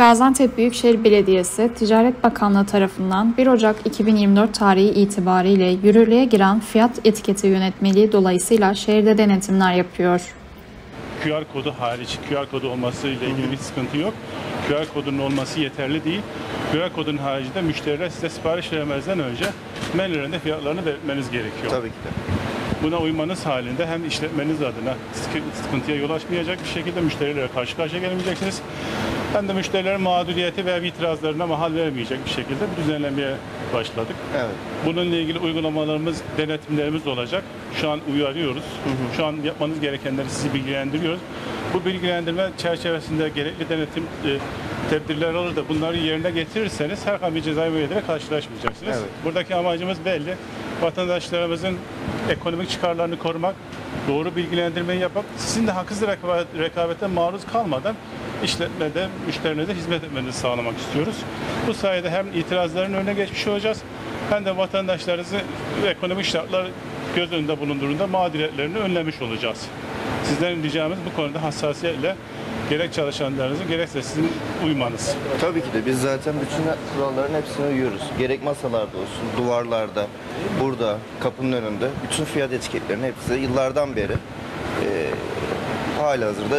Gaziantep Büyükşehir Belediyesi Ticaret Bakanlığı tarafından 1 Ocak 2024 tarihi itibariyle yürürlüğe giren fiyat etiketi yönetmeliği dolayısıyla şehirde denetimler yapıyor. QR kodu hariç, QR kodu olması ile ilgili bir sıkıntı yok. QR kodunun olması yeterli değil. QR kodunun haricinde müşteriler size sipariş vermezden önce menülerinde fiyatlarını belirtmeniz gerekiyor. Tabii ki de. Buna uymanız halinde hem işletmeniz adına sıkı- sıkıntıya yol açmayacak bir şekilde müşterilere karşı karşıya gelmeyeceksiniz. Hem de müşterilerin mağduriyeti veya itirazlarına mahal vermeyecek bir şekilde bir düzenlemeye başladık. Evet. Bununla ilgili uygulamalarımız, denetimlerimiz olacak. Şu an uyarıyoruz. Şu an yapmanız gerekenleri sizi bilgilendiriyoruz. Bu bilgilendirme çerçevesinde gerekli denetim e, tedbirler alır da bunları yerine getirirseniz herhangi bir cezai müeyyideye karşılaşmayacaksınız. Evet. Buradaki amacımız belli. Vatandaşlarımızın ekonomik çıkarlarını korumak, doğru bilgilendirmeyi yapmak, sizin de haksız rekabet, rekabete maruz kalmadan işletmede, müşterilerine hizmet etmenizi sağlamak istiyoruz. Bu sayede hem itirazların önüne geçmiş olacağız, hem de vatandaşlarınızı ekonomik şartlar göz önünde bulundurduğunda mağduriyetlerini önlemiş olacağız. Sizden ricamız bu konuda hassasiyetle gerek çalışanlarınızın gerekse sizin uymanız. Tabii ki de biz zaten bütün kuralların hepsine uyuyoruz. Gerek masalarda olsun, duvarlarda, burada, kapının önünde bütün fiyat etiketlerinin hepsi yıllardan beri e, hali hazırda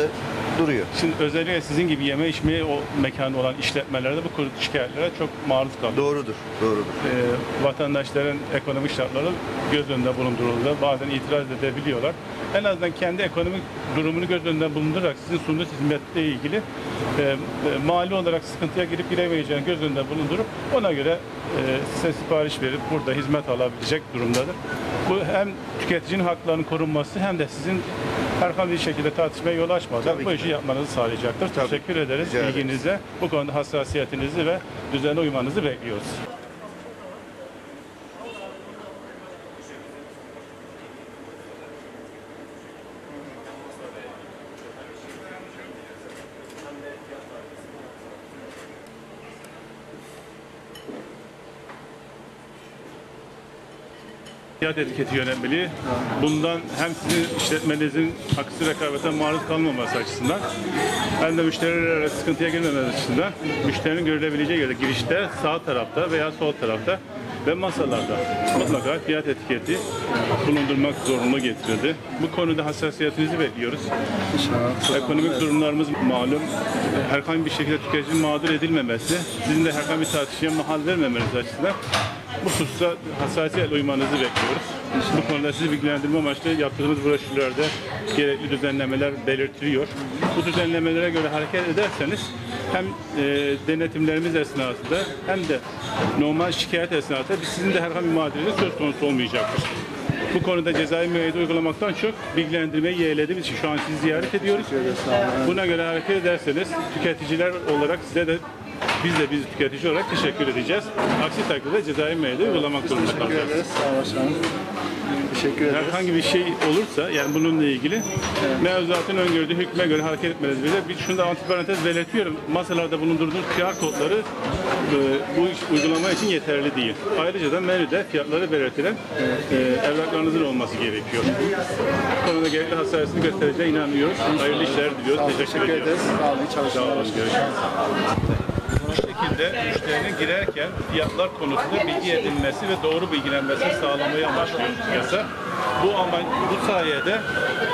duruyor. Şimdi özellikle sizin gibi yeme içmeye o mekanı olan işletmelerde bu şikayetlere çok maruz kalıyor. Doğrudur, doğrudur. Ee, vatandaşların ekonomik şartları göz önünde bulundurulduğunda bazen itiraz edebiliyorlar. En azından kendi ekonomik durumunu göz önünde bulundurarak sizin sunduğunuz hizmetle ilgili e, e, mali olarak sıkıntıya girip giremeyeceğini göz önünde bulundurup ona göre e, size sipariş verip burada hizmet alabilecek durumdadır. Bu hem tüketicinin haklarının korunması hem de sizin herhangi bir şekilde tartışmaya yol açmadan Tabii bu ki işi yapmanızı sağlayacaktır. Tabii. Teşekkür ederiz Rica ederiz. ilginize. Bu konuda hassasiyetinizi ve düzene uymanızı bekliyoruz. Fiyat etiketi yönetmeliği bundan hem sizin işletmenizin haksız rekabete maruz kalmaması açısından hem de müşterilere sıkıntıya girmemesi açısından müşterinin görülebileceği yerde girişte sağ tarafta veya sol tarafta ve masalarda mutlaka fiyat etiketi bulundurmak zorunlu getirildi. Bu konuda hassasiyetinizi bekliyoruz. Ekonomik durumlarımız malum. Herhangi bir şekilde tüketicinin mağdur edilmemesi, sizin de herhangi bir tartışmaya mahal vermemeniz açısından bu hususta hassasiyetle uymanızı bekliyoruz. Bu konuda sizi bilgilendirme amaçlı yaptığımız broşürlerde gerekli düzenlemeler belirtiliyor. Bu düzenlemelere göre hareket ederseniz hem e, denetimlerimiz esnasında hem de normal şikayet esnasında biz sizin de herhangi bir mağduriyet söz konusu olmayacaktır. Bu konuda cezai müeyyide uygulamaktan çok bilgilendirmeyi yeğlediğimiz için şu an sizi ziyaret ediyoruz. Buna göre hareket ederseniz tüketiciler olarak size de biz de biz tüketici olarak teşekkür edeceğiz. Aksi takdirde cezai müeyyide uygulamak zorunda Teşekkür kalacağız. ederiz. Sağ olun başkanım. Teşekkür ederiz. Herhangi bir şey olursa yani bununla ilgili mevzuatın öngördüğü hükme göre hareket etmeniz bize. Bir şunu da antiparantez belirtiyorum. Masalarda bulundurduğunuz QR kodları e, bu iş uygulama için yeterli değil. Ayrıca da menüde fiyatları belirtilen e, evraklarınızın olması gerekiyor. Bu konuda gerekli hassasiyetini göstereceğine inanıyoruz. Hayırlı işler diliyoruz. Teşekkür, Teşekkür ediyoruz. ederiz. Sağ olun. İyi Sağ çalışmalar. olun. Görüşürüz. Bu şekilde müşterinin girerken fiyatlar konusunda bilgi edinmesi ve doğru bilgilenmesini sağlamayı amaçlıyor yasa. Bu ama bu sayede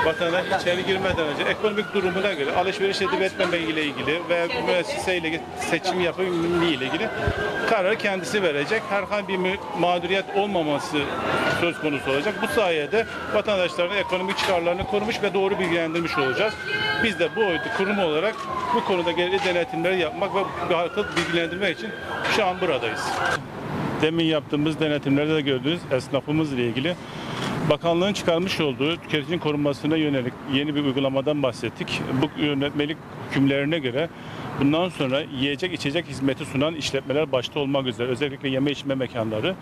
vatandaş içeri girmeden önce ekonomik durumuna göre alışveriş edip etmeme ile ilgili ve müesseseyle ilgili, seçim yapımı ile ilgili kararı kendisi verecek. Herhangi bir mağduriyet olmaması söz konusu olacak. Bu sayede vatandaşların ekonomik çıkarlarını korumuş ve doğru bilgilendirmiş olacağız. Biz de bu kurum olarak bu konuda gerekli denetimleri yapmak ve halkı bilgilendirmek için şu an buradayız. Demin yaptığımız denetimlerde de gördüğünüz esnafımızla ilgili bakanlığın çıkarmış olduğu tüketicinin korunmasına yönelik yeni bir uygulamadan bahsettik. Bu yönetmelik hükümlerine göre bundan sonra yiyecek içecek hizmeti sunan işletmeler başta olmak üzere özellikle yeme içme mekanları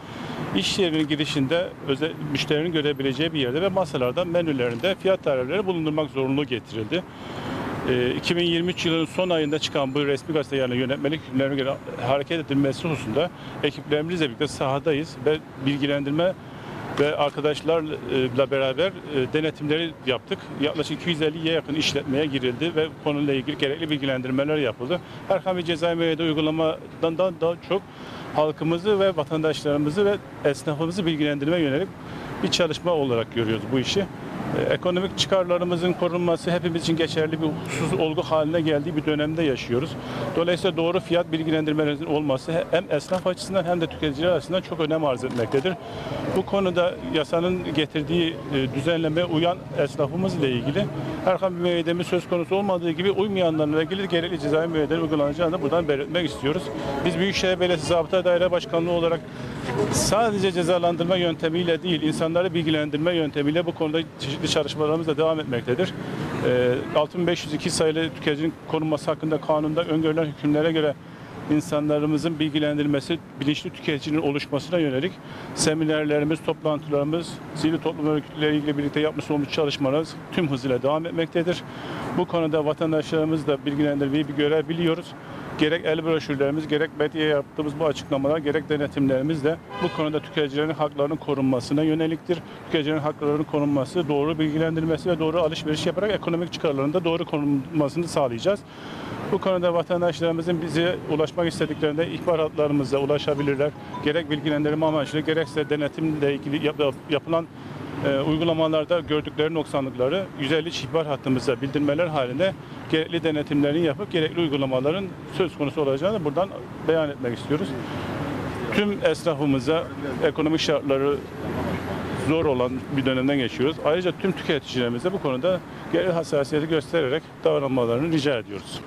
iş yerinin girişinde özel, müşterinin görebileceği bir yerde ve masalarda menülerinde fiyat tarifleri bulundurmak zorunluluğu getirildi. Ee, 2023 yılının son ayında çıkan bu resmi gazete yani yönetmelik hükümlerine göre hareket edilmesi hususunda ekiplerimizle birlikte sahadayız ve bilgilendirme ve arkadaşlarla beraber e, denetimleri yaptık. Yaklaşık 250'ye yakın işletmeye girildi ve konuyla ilgili gerekli bilgilendirmeler yapıldı. Herhangi bir cezai müeyyide uygulamadan da daha çok halkımızı ve vatandaşlarımızı ve esnafımızı bilgilendirme yönelik bir çalışma olarak görüyoruz bu işi. E, Ekonomik çıkarlarımızın korunması hepimiz için geçerli bir husus olgu haline geldiği bir dönemde yaşıyoruz. Dolayısıyla doğru fiyat bilgilendirmelerinin olması he- hem esnaf açısından hem de tüketiciler açısından çok önem arz etmektedir. Bu konuda yasanın getirdiği e, düzenlemeye uyan esnafımızla ilgili herhangi bir müeyyidemiz söz konusu olmadığı gibi uymayanlarla ilgili gerekli cezai müeyyidelerin uygulanacağını da buradan belirtmek istiyoruz. Biz Büyükşehir Belediyesi Zabıta Daire Başkanlığı olarak sadece cezalandırma yöntemiyle değil, insanları bilgilendirme yöntemiyle bu konuda çeşitli çalışmalarımız da devam etmektedir. Ee, 6502 sayılı tüketicinin korunması hakkında kanunda öngörülen hükümlere göre insanlarımızın bilgilendirilmesi, bilinçli tüketicinin oluşmasına yönelik seminerlerimiz, toplantılarımız, sivil toplum örgütleriyle birlikte yapmış olduğumuz çalışmalarımız tüm hızıyla devam etmektedir. Bu konuda vatandaşlarımız da bilgilendirmeyi bir görebiliyoruz. Gerek el broşürlerimiz, gerek medyaya yaptığımız bu açıklamalar, gerek denetimlerimiz de bu konuda tüketicilerin haklarının korunmasına yöneliktir. Tüketicilerin haklarının korunması, doğru bilgilendirilmesi ve doğru alışveriş yaparak ekonomik çıkarlarının da doğru korunmasını sağlayacağız. Bu konuda vatandaşlarımızın bize ulaşmak istediklerinde ihbar hatlarımıza ulaşabilirler. Gerek bilgilendirme amaçlı, gerekse denetimle ilgili yap- yapılan e, uygulamalarda gördükleri noksanlıkları 150 ihbar hattımıza bildirmeler halinde gerekli denetimlerini yapıp gerekli uygulamaların söz konusu olacağını buradan beyan etmek istiyoruz. Tüm esnafımıza ekonomik şartları zor olan bir dönemden geçiyoruz. Ayrıca tüm tüketicilerimize bu konuda gerekli hassasiyeti göstererek davranmalarını rica ediyoruz.